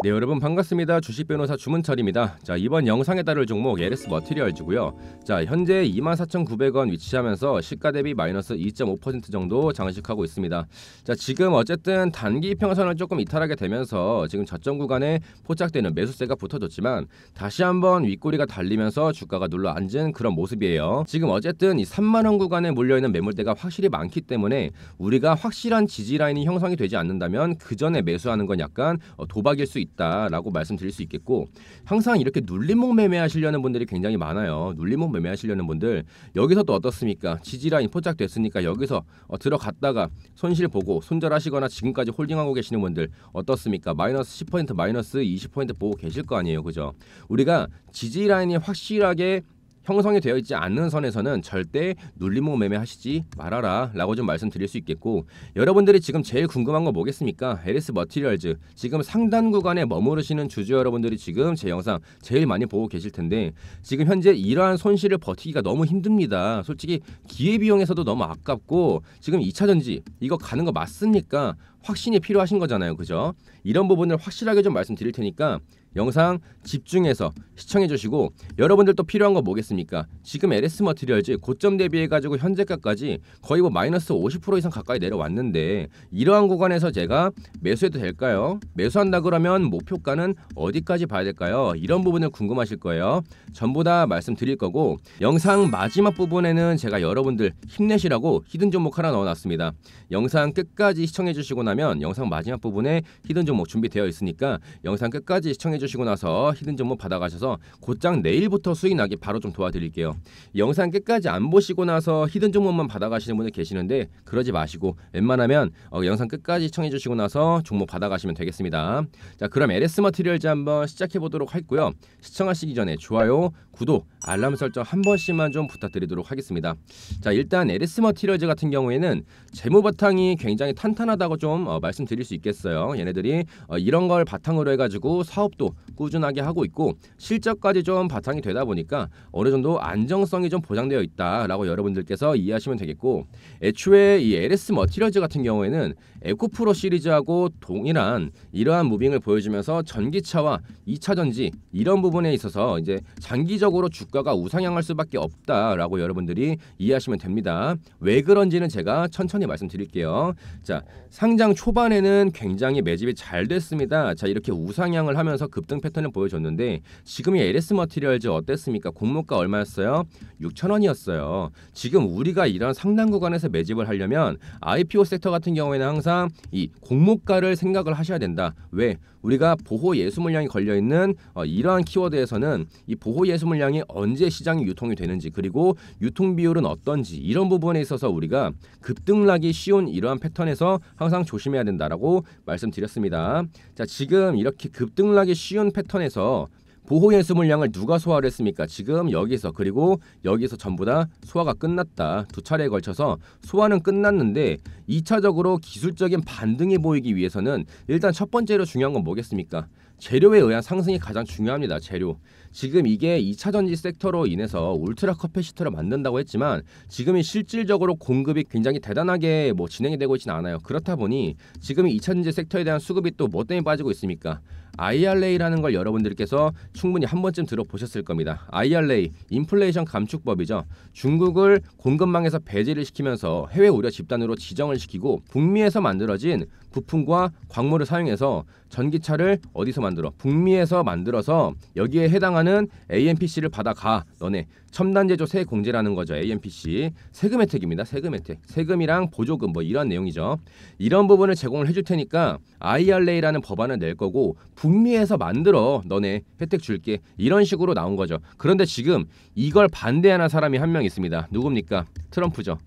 네 여러분 반갑습니다. 주식 변호사 주문철입니다. 자 이번 영상에 따를 종목 LS 머티리얼즈고요. 자 현재 24,900원 위치하면서 시가 대비 마이너스 2.5% 정도 장식하고 있습니다. 자 지금 어쨌든 단기 평선을 조금 이탈하게 되면서 지금 저점 구간에 포착되는 매수세가 붙어졌지만 다시 한번 윗꼬리가 달리면서 주가가 눌러 앉은 그런 모습이에요. 지금 어쨌든 이 3만원 구간에 몰려있는 매물대가 확실히 많기 때문에 우리가 확실한 지지 라인이 형성이 되지 않는다면 그 전에 매수하는 건 약간 어, 도박일 수 있다 있다라고 말씀드릴 수 있겠고 항상 이렇게 눌림목 매매하시려는 분들이 굉장히 많아요. 눌림목 매매하시려는 분들 여기서 또 어떻습니까? 지지라인 포착됐으니까 여기서 어, 들어갔다가 손실 보고 손절하시거나 지금까지 홀딩하고 계시는 분들 어떻습니까? 마이너스 10% 마이너스 20% 보고 계실 거 아니에요. 그죠? 우리가 지지라인이 확실하게 형성이 되어 있지 않는 선에서는 절대 눌림목 매매하시지 말아라 라고 좀 말씀드릴 수 있겠고 여러분들이 지금 제일 궁금한 거 뭐겠습니까? LS 머티리얼즈 지금 상단 구간에 머무르시는 주주 여러분들이 지금 제 영상 제일 많이 보고 계실 텐데 지금 현재 이러한 손실을 버티기가 너무 힘듭니다. 솔직히 기회비용에서도 너무 아깝고 지금 2차 전지 이거 가는 거 맞습니까? 확신이 필요하신 거잖아요. 그죠? 이런 부분을 확실하게 좀 말씀드릴 테니까 영상 집중해서 시청해 주시고 여러분들도 필요한 거 뭐겠습니까? 지금 LS 머티리얼즈 고점 대비해 가지고 현재가까지 거의 뭐 마이너스 50% 이상 가까이 내려왔는데 이러한 구간에서 제가 매수해도 될까요? 매수한다 그러면 목표가는 어디까지 봐야 될까요? 이런 부분을 궁금하실 거예요. 전부 다 말씀드릴 거고 영상 마지막 부분에는 제가 여러분들 힘내시라고 hidden 종목 하나 넣어놨습니다. 영상 끝까지 시청해 주시고 나면 영상 마지막 부분에 hidden 종목 준비되어 있으니까 영상 끝까지 시청해 주시고 나서 hidden 종목 받아가셔서 곧장 내일부터 수익 나기 바로 좀 도와드릴게요. 영상 끝까지 안 보시고 나서 hidden 종목만 받아가시는 분들 계시는데 그러지 마시고 웬만하면 어, 영상 끝까지 시청해 주시고 나서 종목 받아가시면 되겠습니다. 자 그럼 LS 머티리얼즈 한번 시작해 보도록 할고요. 시청하시기 전에 좋아요, 구독, 알람 설정 한 번씩만 좀 부탁드리도록 하겠습니다. 자 일단 LS 머티리얼즈 같은 경우에는 재무 바탕이 굉장히 탄탄하다고 좀 어, 말씀드릴 수 있겠어요. 얘네들이 어, 이런 걸 바탕으로 해가지고 사업도 꾸준하게 하고 있고 실적까지 좀 바탕이 되다 보니까 어느 정도 안정성이 좀 보장되어 있다라고 여러분들께서 이해하시면 되겠고 애초에 이 LS 머티리얼즈 같은 경우에는 에코프로 시리즈하고 동일한 이러한 무빙을 보여주면서 전기차와 2차 전지 이런 부분에 있어서 이제 장기적으로 주가가 우상향할 수밖에 없다라고 여러분들이 이해하시면 됩니다. 왜 그런지는 제가 천천히 말씀드릴게요. 자, 상장 초반에는 굉장히 매집이 잘 됐습니다. 자, 이렇게 우상향을 하면서 급등 패턴을 보여줬는데 지금이 LS 머티리얼즈 어땠습니까? 공모가 얼마였어요? 6천 원이었어요. 지금 우리가 이런 상당 구간에서 매집을 하려면 IPO 섹터 같은 경우에는 항상 이 공모가를 생각을 하셔야 된다. 왜? 우리가 보호 예수 물량이 걸려 있는 어, 이러한 키워드에서는 이 보호 예수 물량이 언제 시장이 유통이 되는지 그리고 유통 비율은 어떤지 이런 부분에 있어서 우리가 급등락이 쉬운 이러한 패턴에서 항상 조심해야 된다라고 말씀드렸습니다. 자, 지금 이렇게 급등락이 쉬운 패턴에서 보호예수 물량을 누가 소화를 했습니까? 지금 여기서 그리고 여기서 전부 다 소화가 끝났다. 두 차례에 걸쳐서 소화는 끝났는데 2차적으로 기술적인 반등이 보이기 위해서는 일단 첫 번째로 중요한 건 뭐겠습니까? 재료에 의한 상승이 가장 중요합니다. 재료. 지금 이게 2차 전지 섹터로 인해서 ultra capacitor를 만든다고 했지만 지금이 실질적으로 공급이 굉장히 대단하게 뭐 진행이 되고 있지는 않아요. 그렇다 보니 지금 이 2차 전지 섹터에 대한 수급이 또 뭐 때문에 빠지고 있습니까? IRA라는 걸 여러분들께서 충분히 한 번쯤 들어보셨을 겁니다. IRA, 인플레이션 감축법이죠. 중국을 공급망에서 배제를 시키면서 해외 우려 집단으로 지정을 시키고 북미에서 만들어진 부품과 광물을 사용해서 전기차를 어디서 만들어? 북미에서 만들어서 여기에 해당하는 AMPC를 받아가. 너네 첨단 제조 세액 공제라는 거죠. AMPC 세금 혜택입니다. 세금 혜택. 세금이랑 보조금 뭐 이런 내용이죠. 이런 부분을 제공을 해줄 테니까 IRA라는 법안을 낼 거고 북미에서 만들어 너네 혜택 줄게 이런 식으로 나온 거죠. 그런데 지금 이걸 반대하는 사람이 한 명 있습니다. 누굽니까? 트럼프죠.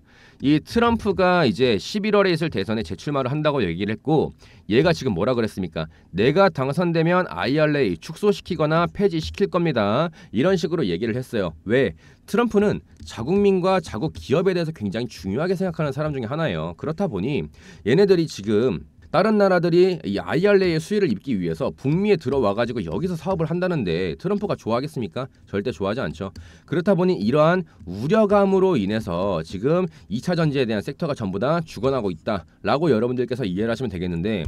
이 트럼프가 이제 11월에 있을 대선에 재출마를 한다고 얘기를 했고 얘가 지금 뭐라 그랬습니까? 내가 당선되면 IRA 축소시키거나 폐지시킬 겁니다. 이런 식으로 얘기를 했어요. 왜? 트럼프는 자국민과 자국 기업에 대해서 굉장히 중요하게 생각하는 사람 중에 하나예요. 그렇다 보니 얘네들이 지금 다른 나라들이 이 IRA의 수혜를 입기 위해서 북미에 들어와 가지고 여기서 사업을 한다는데 트럼프가 좋아하겠습니까? 절대 좋아하지 않죠. 그렇다 보니 이러한 우려감으로 인해서 지금 2차 전지에 대한 섹터가 전부 다 죽어나고 있다라고 여러분들께서 이해를 하시면 되겠는데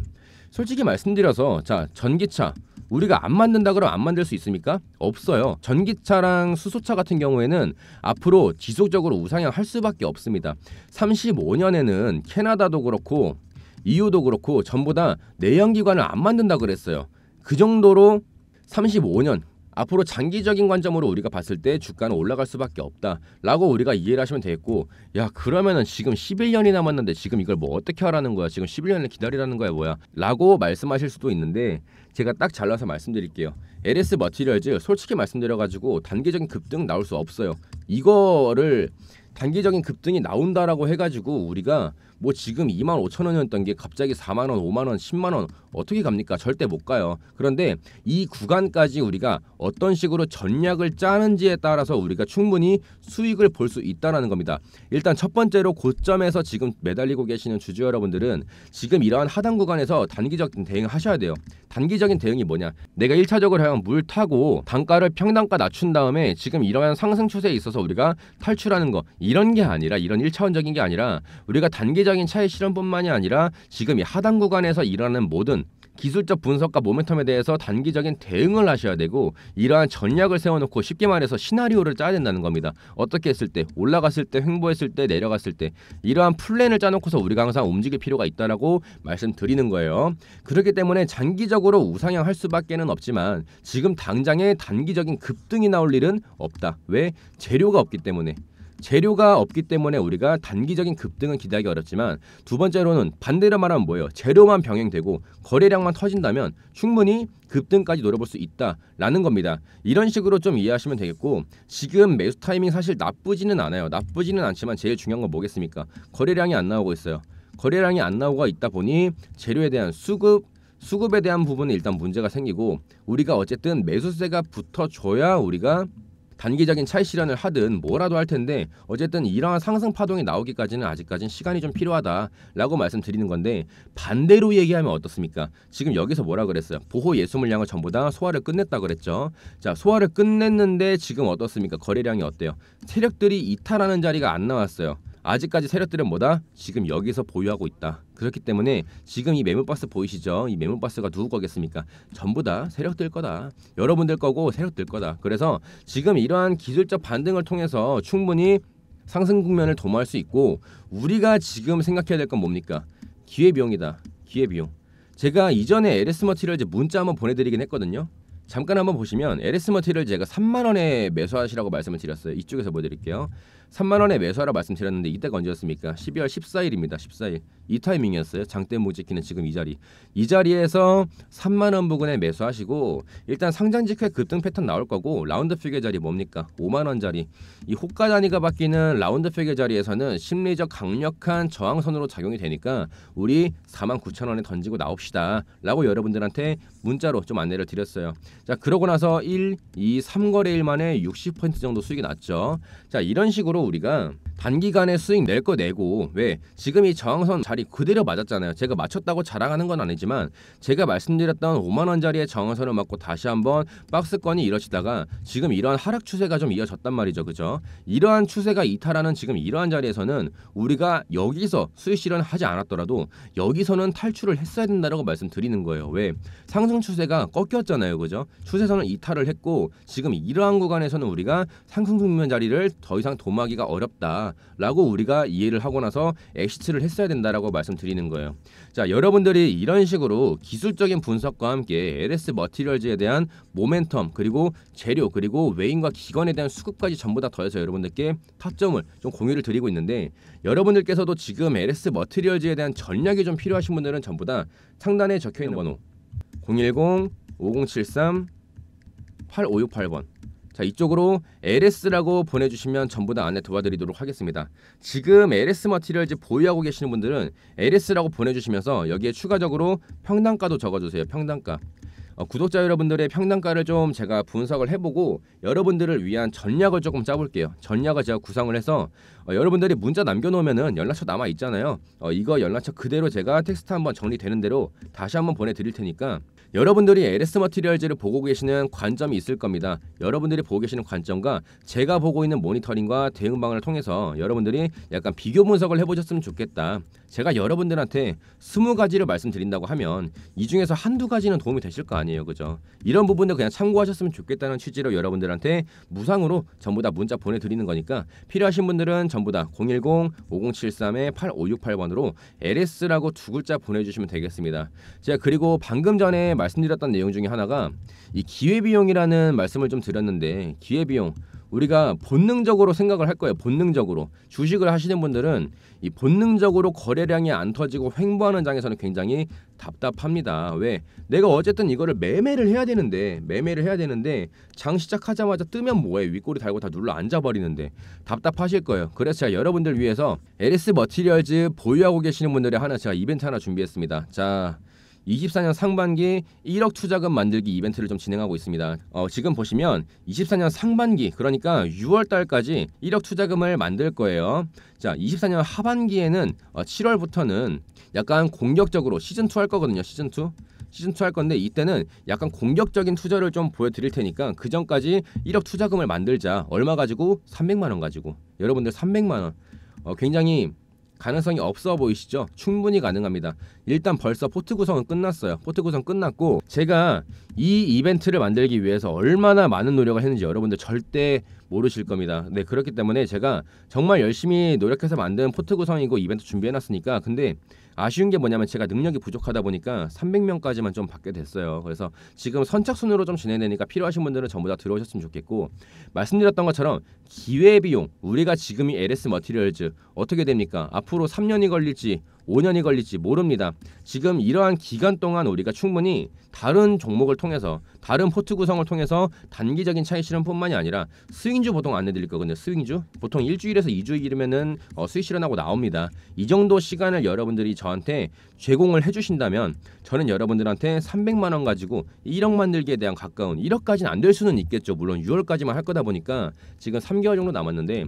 솔직히 말씀드려서 자 전기차 우리가 안 만든다 그러면 안 만들 수 있습니까? 없어요. 전기차랑 수소차 같은 경우에는 앞으로 지속적으로 우상향할 수밖에 없습니다. 35년에는 캐나다도 그렇고 EU도 그렇고 전부 다 내연기관을 안 만든다 그랬어요. 그 정도로 35년 앞으로 장기적인 관점으로 우리가 봤을 때 주가는 올라갈 수밖에 없다라고 우리가 이해를 하시면 되겠고 야 그러면은 지금 11년이 남았는데 지금 이걸 뭐 어떻게 하라는 거야? 지금 11년을 기다리라는 거야 뭐야? 라고 말씀하실 수도 있는데 제가 딱 잘라서 말씀드릴게요. LS 머티리얼즈 솔직히 말씀드려가지고 단기적인 급등 나올 수 없어요. 이거를 단기적인 급등이 나온다라고 해가지고 우리가 뭐 지금 2만 5천 원이었던 게 갑자기 4만 원, 5만 원, 10만 원 어떻게 갑니까? 절대 못 가요. 그런데 이 구간까지 우리가 어떤 식으로 전략을 짜는지에 따라서 우리가 충분히 수익을 볼 수 있다라는 겁니다. 일단 첫 번째로 고점에서 지금 매달리고 계시는 주주 여러분들은 지금 이러한 하단 구간에서 단기적인 대응을 하셔야 돼요. 단기적인 대응이 뭐냐? 내가 1차적으로 하면 물 타고 단가를 평단가 낮춘 다음에 지금 이러한 상승 추세에 있어서 우리가 탈출하는 거 이런 게 아니라 이런 1차원적인 게 아니라 우리가 단기적인 차의 실험뿐만이 아니라 지금 이 하단 구간에서 일어나는 모든 기술적 분석과 모멘텀에 대해서 단기적인 대응을 하셔야 되고 이러한 전략을 세워놓고 쉽게 말해서 시나리오를 짜야 된다는 겁니다. 어떻게 했을 때 올라갔을 때 횡보했을 때 내려갔을 때 이러한 플랜을 짜놓고서 우리가 항상 움직일 필요가 있다라고 말씀드리는 거예요. 그렇기 때문에 장기적으로 우상향할 수밖에는 없지만 지금 당장에 단기적인 급등이 나올 일은 없다. 왜 재료가 없기 때문에. 재료가 없기 때문에 우리가 단기적인 급등은 기대하기 어렵지만 두 번째로는 반대로 말하면 뭐예요? 재료만 병행되고 거래량만 터진다면 충분히 급등까지 노려볼 수 있다라는 겁니다. 이런 식으로 좀 이해하시면 되겠고 지금 매수 타이밍 사실 나쁘지는 않아요. 나쁘지는 않지만 제일 중요한 건 뭐겠습니까? 거래량이 안 나오고 있어요. 거래량이 안 나오고 있다 보니 재료에 대한 수급 수급에 대한 부분에 일단 문제가 생기고 우리가 어쨌든 매수세가 붙어줘야 우리가 단기적인 차익 실현을 하든 뭐라도 할 텐데 어쨌든 이러한 상승 파동이 나오기까지는 아직까지는 시간이 좀 필요하다라고 말씀드리는 건데 반대로 얘기하면 어떻습니까? 지금 여기서 뭐라 그랬어요? 보호 예수 물량을 전부 다 소화를 끝냈다 그랬죠. 자, 소화를 끝냈는데 지금 어떻습니까? 거래량이 어때요? 세력들이 이탈하는 자리가 안 나왔어요. 아직까지 세력들은 뭐다? 지금 여기서 보유하고 있다. 그렇기 때문에 지금 이 매물박스 보이시죠? 이 매물박스가 누구 거겠습니까? 전부 다 세력들 거다. 여러분들 거고 세력들 거다. 그래서 지금 이러한 기술적 반등을 통해서 충분히 상승 국면을 도모할 수 있고 우리가 지금 생각해야 될 건 뭡니까? 기회비용이다. 기회비용. 제가 이전에 LS 머티리얼즈 문자 한번 보내드리긴 했거든요. 잠깐 한번 보시면 LS 머티리얼 제가 3만 원에 매수하시라고 말씀을 드렸어요. 이쪽에서 보여드릴게요. 3만 원에 매수하라 말씀드렸는데 이때가 언제였습니까? 12월 14일입니다. 14일 이 타이밍이었어요. 장대 무지키는 지금 이 자리 이 자리에서 3만 원 부근에 매수하시고 일단 상장 직후에 급등 패턴 나올 거고 round figure 자리 뭡니까? 5만 원짜리 이 호가 단위가 바뀌는 round figure 자리에서는 심리적 강력한 저항선으로 작용이 되니까 우리 4만 9천 원에 던지고 나옵시다라고 여러분들한테 문자로 좀 안내를 드렸어요. 자 그러고 나서 1, 2, 3 거래일 만에 60% 정도 수익이 났죠. 자 이런 식으로 우리가 단기간에 수익 낼 거 내고 왜 지금 이 저항선 자리 그대로 맞았잖아요. 제가 맞췄다고 자랑하는 건 아니지만 제가 말씀드렸던 5만 원짜리의 저항선을 맞고 다시 한번 박스권이 이뤄지다가 지금 이러한 하락 추세가 좀 이어졌단 말이죠. 그죠? 이러한 추세가 이탈하는 지금 이러한 자리에서는 우리가 여기서 수익 실현하지 않았더라도 여기서는 탈출을 했어야 된다라고 말씀드리는 거예요. 왜? 상승 추세가 꺾였잖아요. 그죠? 추세선을 이탈을 했고 지금 이러한 구간에서는 우리가 상승 국면 자리를 더 이상 도마기가 어렵 다라고 우리가 이해를 하고 나서 exit를 했어야 된다라고 말씀드리는 거예요. 자, 여러분들이 이런 식으로 기술적인 분석과 함께 LS 머티리얼즈에 대한 모멘텀 그리고 재료 그리고 외인과 기관에 대한 수급까지 전부 다 더해서 여러분들께 타점을 좀 공유를 드리고 있는데 여러분들께서도 지금 LS 머티리얼즈에 대한 전략이 좀 필요하신 분들은 전부 다 상단에 적혀 있는 번호 010 5073 8568번 자 이쪽으로 LS라고 보내주시면 전부 다 안내 도와드리도록 하겠습니다. 지금 LS 머티리얼즈 보유하고 계시는 분들은 LS라고 보내주시면서 여기에 추가적으로 평단가도 적어주세요. 평단가. 어, 구독자 여러분들의 평단가를 좀 제가 분석을 해보고 여러분들을 위한 전략을 조금 짜볼게요. 전략을 제가 구상을 해서 어, 여러분들이 문자 남겨놓으면은 연락처 남아 있잖아요. 어, 이거 연락처 그대로 제가 텍스트 한번 정리되는 대로 다시 한번 보내드릴 테니까 여러분들이 LS 머티리얼즈를 보고 계시는 관점이 있을 겁니다. 여러분들이 보고 계시는 관점과 제가 보고 있는 모니터링과 대응방을 통해서 여러분들이 약간 비교 분석을 해보셨으면 좋겠다. 제가 여러분들한테 스무 가지를 말씀드린다고 하면 이 중에서 한두 가지는 도움이 되실 거 아니에요, 그죠? 이런 부분들 그냥 참고하셨으면 좋겠다는 취지로 여러분들한테 무상으로 전부 다 문자 보내드리는 거니까 필요하신 분들은 전부 다 010-5073-8568번으로 LS라고 두 글자 보내주시면 되겠습니다. 제가 그리고 방금 전에 말 씀드렸던 내용 중에 하나가 이 기회비용이라는 말씀을 좀 드렸는데 기회비용 우리가 본능적으로 생각을 할 거예요. 본능적으로 주식을 하시는 분들은 이 본능적으로 거래량이 안 터지고 횡보하는 장에서는 굉장히 답답합니다. 왜? 내가 어쨌든 이거를 매매를 해야 되는데 매매를 해야 되는데 장 시작하자마자 뜨면 뭐해? 윗꼬리 달고 다 눌러 앉아 버리는데 답답하실 거예요. 그래서 제가 여러분들 위해서 LS 머티리얼즈 보유하고 계시는 분들의 하나 제가 이벤트 하나 준비했습니다. 자, 24년 상반기 1억 투자금 만들기 이벤트를 좀 진행하고 있습니다. 어, 지금 보시면 24년 상반기 그러니까 6월 달까지 1억 투자금을 만들 거예요. 자, 24년 하반기에는 어, 7월부터는 약간 공격적으로 시즌 2 할 거거든요. 시즌 2. 시즌 2 할 건데 이때는 약간 공격적인 투자를 좀 보여드릴 테니까 그 전까지 1억 투자금을 만들자. 얼마 가지고? 300만 원 가지고. 여러분들 300만 원. 어, 굉장히 가능성이 없어 보이시죠? 충분히 가능합니다. 일단 벌써 포트 구성은 끝났어요. 포트 구성 끝났고 제가 이 이벤트를 만들기 위해서 얼마나 많은 노력을 했는지 여러분들 절대 모르실 겁니다. 네 그렇기 때문에 제가 정말 열심히 노력해서 만든 포트 구성이고 이벤트 준비해 놨으니까 근데 아쉬운 게 뭐냐면 제가 능력이 부족하다 보니까 300명까지만 좀 받게 됐어요. 그래서 지금 선착순으로 좀 진행되니까 필요하신 분들은 전부 다 들어오셨으면 좋겠고 말씀드렸던 것처럼 기회 비용 우리가 지금 이 LS 머티리얼즈 어떻게 됩니까? 앞으로 3년이 걸릴지 5년이 걸릴지 모릅니다. 지금 이러한 기간 동안 우리가 충분히 다른 종목을 통해서 다른 포트 구성을 통해서 단기적인 차익 실현뿐만이 아니라 스윙주 보통 안내드릴 거거든요. 스윙주 보통 일주일에서 2주일이면은 어, 수익 실현하고 나옵니다. 이 정도 시간을 여러분들이 저한테 제공을 해주신다면 저는 여러분들한테 300만 원 가지고 1억 만들기에 대한 가까운 1억까지는 안 될 수는 있겠죠. 물론 6월까지만 할 거다 보니까 지금 3개월 정도 남았는데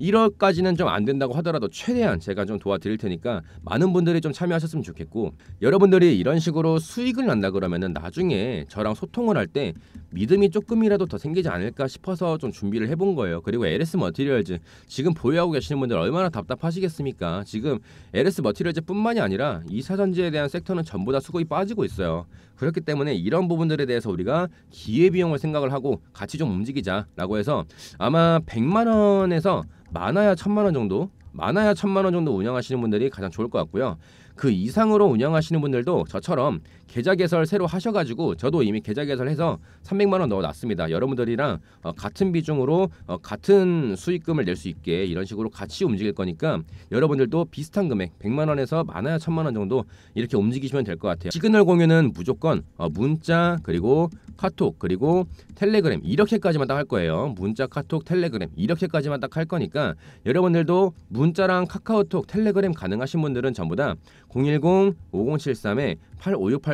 1억까지는 좀 안 된다고 하더라도 최대한 제가 좀 도와드릴 테니까 많은 분들이 좀 참여하셨으면 좋겠고 여러분들이 이런 식으로 수익을 난다 그러면은 나중에 저랑 소통을 할 때 믿음이 조금이라도 더 생기지 않을까 싶어서 좀 준비를 해본 거예요. 그리고 LS 머티리얼즈 지금 보유하고 계시는 분들 얼마나 답답하시겠습니까? 지금 LS 머티리얼즈뿐만이 아니라 이사전지에 대한 섹터는 전부 다 수급이 빠지고 있어요. 그렇기 때문에 이런 부분들에 대해서 우리가 기회 비용을 생각을 하고 같이 좀 움직이자라고 해서 아마 100만 원에서 많아야 1000만 원 정도 많아야 천만 원 정도 운영하시는 분들이 가장 좋을 것 같고요. 그 이상으로 운영하시는 분들도 저처럼 계좌 개설 새로 하셔가지고 저도 이미 계좌 개설해서 300만 원 넣어놨습니다. 여러분들이랑 어, 같은 비중으로 어, 같은 수익금을 낼 수 있게 이런 식으로 같이 움직일 거니까 여러분들도 비슷한 금액 100만 원에서 많아야 1000만 원 정도 이렇게 움직이시면 될 것 같아요. 시그널 공유는 무조건 어, 문자 그리고 카톡 그리고 텔레그램 이렇게까지만 딱 할 거예요. 문자, 카톡, 텔레그램 이렇게까지만 딱 할 거니까 여러분들도 문자랑 카카오톡, 텔레그램 가능하신 분들은 전부 다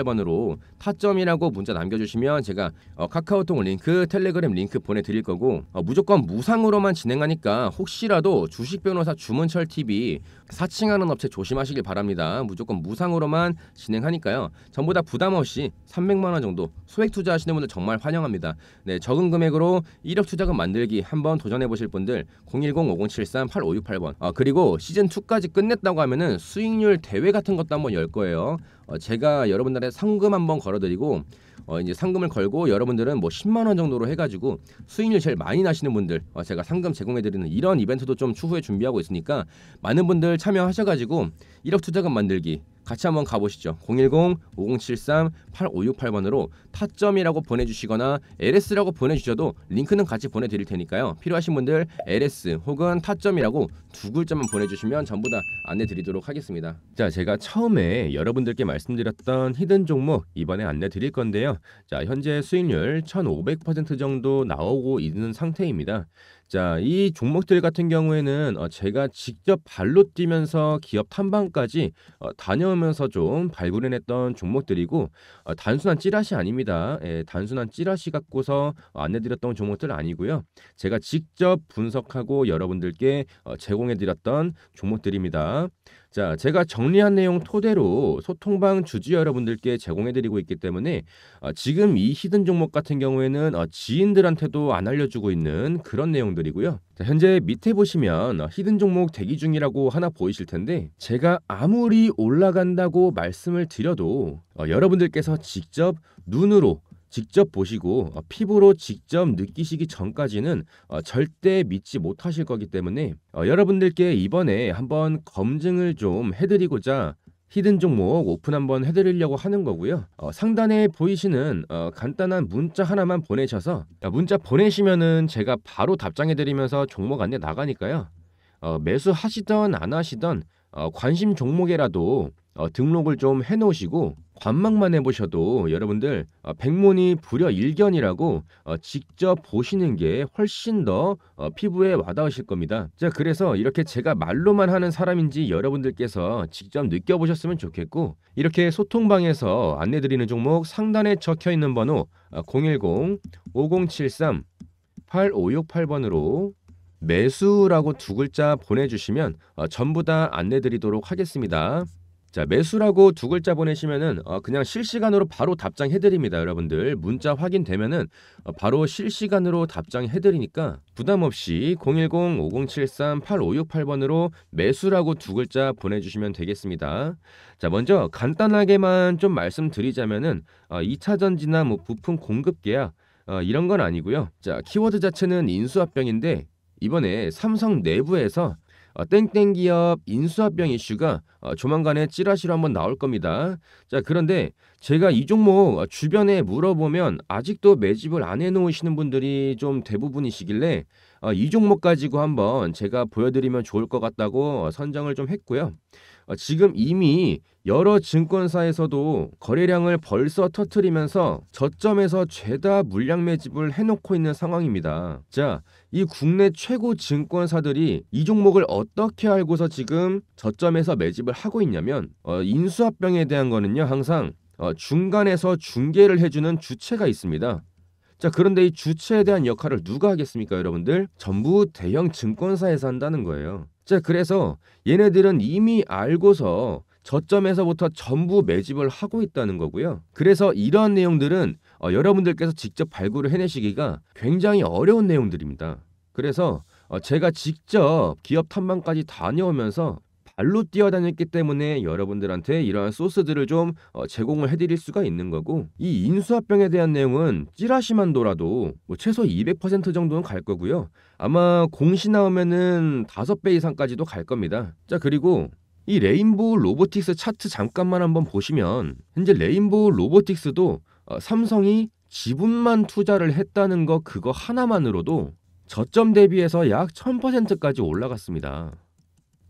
010-5073-8568번으로 타점이라고 문자 남겨주시면 제가 어, 카카오톡 링크, 텔레그램 링크 보내드릴 거고 어, 무조건 무상으로만 진행하니까 혹시라도 주식 변호사 주문철 TV 사칭하는 업체 조심하시길 바랍니다. 무조건 무상으로만 진행하니까요. 전부 다 부담 없이 300만 원 정도 소액 투자하시는 분들 정말 환영합니다. 네, 적은 금액으로 1억 투자금 만들기 한번 도전해 보실 분들 010-5073-8568번. 어, 그리고 시즌 2까지 끝냈다고 하면은 수익률 대회 같은 것도 한번 열 거예요. 어, 제가 여러분들의 상금 한번 걸어 드리고 어, 이제 상금을 걸고 여러분들은 뭐 10만 원 정도로 해가지고 수익률 제일 많이 나시는 분들 어, 제가 상금 제공해드리는 이런 이벤트도 좀 추후에 준비하고 있으니까 많은 분들 참여하셔가지고 1억 투자금 만들기 같이 한번 가보시죠. 010-5073-8568번으로 타점이라고 보내주시거나 LS라고 보내주셔도 링크는 같이 보내드릴 테니까요. 필요하신 분들 LS 혹은 타점이라고 두 글자만 보내주시면 전부 다 안내드리도록 하겠습니다. 자, 제가 처음에 여러분들께 말씀드렸던 히든 종목 이번에 안내드릴 건데요. 자, 현재 수익률 1,500% 정도 나오고 있는 상태입니다. 자, 이 종목들 같은 경우에는 어, 제가 직접 발로 뛰면서 기업 탐방까지 어, 다녀 오면서 좀 발굴해냈던 종목들이고 어, 단순한 찌라시 아닙니다. 예, 단순한 찌라시 갖고서 어, 안내드렸던 종목들 아니고요. 제가 직접 분석하고 여러분들께 어, 제공해드렸던 종목들입니다. 자, 제가 정리한 내용 토대로 소통방 주주 여러분들께 제공해드리고 있기 때문에 어, 지금 이 hidden 종목 같은 경우에는 어, 지인들한테도 안 알려주고 있는 그런 내용들이고요. 자, 현재 밑에 보시면 어, hidden 종목 대기 중이라고 하나 보이실 텐데 제가 아무리 올라간다고 말씀을 드려도 어, 여러분들께서 직접 눈으로 직접 보시고 어, 피부로 직접 느끼시기 전까지는 어, 절대 믿지 못하실 거기 때문에 어, 여러분들께 이번에 한번 검증을 좀 해드리고자 hidden 종목 오픈 한번 해드리려고 하는 거고요. 어, 상단에 보이시는 어, 간단한 문자 하나만 보내셔서 어, 문자 보내시면은 제가 바로 답장해드리면서 종목 안내 나가니까요. 어, 매수하시던 안 하시던 어, 관심 종목에라도 어, 등록을 좀 해놓으시고 관망만 해보셔도 여러분들 어, 백문이 불여 일견이라고 어, 직접 보시는 게 훨씬 더 어, 피부에 와닿으실 겁니다. 자 그래서 이렇게 제가 말로만 하는 사람인지 여러분들께서 직접 느껴보셨으면 좋겠고 이렇게 소통방에서 안내드리는 종목 상단에 적혀 있는 번호 어, 010-5073 8568번으로 매수라고 두 글자 보내주시면 어, 전부 다 안내드리도록 하겠습니다. 자 매수라고 두 글자 보내시면은 어, 그냥 실시간으로 바로 답장해드립니다 여러분들. 문자 확인되면은 어, 바로 실시간으로 답장해드리니까 부담 없이 010-5073-8568번으로 매수라고 두 글자 보내주시면 되겠습니다. 자 먼저 간단하게만 좀 말씀드리자면은 어, 2차 전지나 뭐 부품 공급 계약 어, 이런 건 아니고요. 자 키워드 자체는 인수합병인데 이번에 삼성 내부에서 어, 땡땡 기업 인수합병 이슈가 어, 조만간에 찌라시로 한번 나올 겁니다. 자, 그런데 제가 이 종목 어, 주변에 물어보면 아직도 매집을 안 해놓으시는 분들이 좀 대부분이시길래 어, 이 종목 가지고 한번 제가 보여드리면 좋을 것 같다고 어, 선정을 좀 했고요. 어, 지금 이미 여러 증권사에서도 거래량을 벌써 터트리면서 저점에서 죄다 물량 매집을 해놓고 있는 상황입니다. 자, 이 국내 최고 증권사들이 이 종목을 어떻게 알고서 지금 저점에서 매집을 하고 있냐면 어, 인수합병에 대한 거는요 항상 어, 중간에서 중개를 해주는 주체가 있습니다. 자 그런데 이 주체에 대한 역할을 누가 하겠습니까 여러분들? 전부 대형 증권사에서 한다는 거예요. 자 그래서 얘네들은 이미 알고서 저점에서부터 전부 매집을 하고 있다는 거고요. 그래서 이러한 내용들은 어, 여러분들께서 직접 발굴을 해내시기가 굉장히 어려운 내용들입니다. 그래서 어, 제가 직접 기업 탐방까지 다녀오면서 발로 뛰어다녔기 때문에 여러분들한테 이러한 소스들을 좀 어, 제공을 해드릴 수가 있는 거고 이 인수합병에 대한 내용은 찌라시만 돌아도 뭐 최소 200% 정도는 갈 거고요. 아마 공시 나오면은 5배 이상까지도 갈 겁니다. 자 그리고 이 레인보우 로보틱스 차트 잠깐만 한번 보시면 현재 레인보우 로보틱스도 어, 삼성이 지분만 투자를 했다는 거 그거 하나만으로도 저점 대비해서 약 1000%까지 올라갔습니다.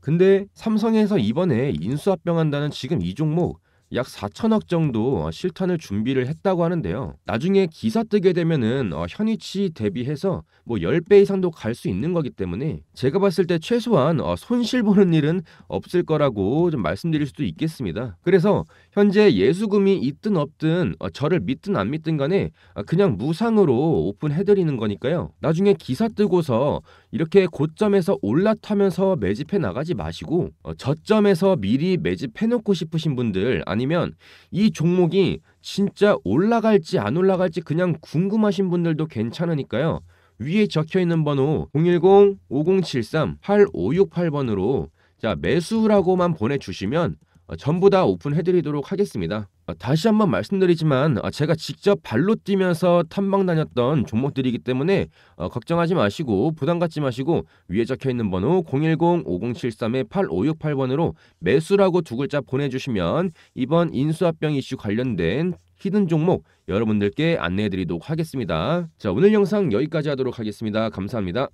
근데 삼성에서 이번에 인수합병한다는 지금 이 종목 약 4천억 정도 실탄을 준비를 했다고 하는데요. 나중에 기사 뜨게 되면은 어, 현위치 대비해서 뭐 10배 이상도 갈 수 있는 거기 때문에 제가 봤을 때 최소한 어, 손실 보는 일은 없을 거라고 좀 말씀드릴 수도 있겠습니다. 그래서 현재 예수금이 있든 없든 어, 저를 믿든 안 믿든 간에 어, 그냥 무상으로 오픈해드리는 거니까요. 나중에 기사 뜨고서 이렇게 고점에서 올라타면서 매집해 나가지 마시고 어, 저점에서 미리 매집해놓고 싶으신 분들 아니 면 이 종목이 진짜 올라갈지 안 올라갈지 그냥 궁금하신 분들도 괜찮으니까요. 위에 적혀 있는 번호 010-5073-8568번으로 자 매수라고만 보내주시면 어, 전부 다 오픈해드리도록 하겠습니다. 어, 다시 한번 말씀드리지만 어, 제가 직접 발로 뛰면서 탐방 다녔던 종목들이기 때문에 어, 걱정하지 마시고 부담 갖지 마시고 위에 적혀 있는 번호 010-5073-8568번으로 매수라고 두 글자 보내주시면 이번 인수합병 이슈 관련된 히든 종목 여러분들께 안내해드리도록 하겠습니다. 자 오늘 영상 여기까지 하도록 하겠습니다. 감사합니다.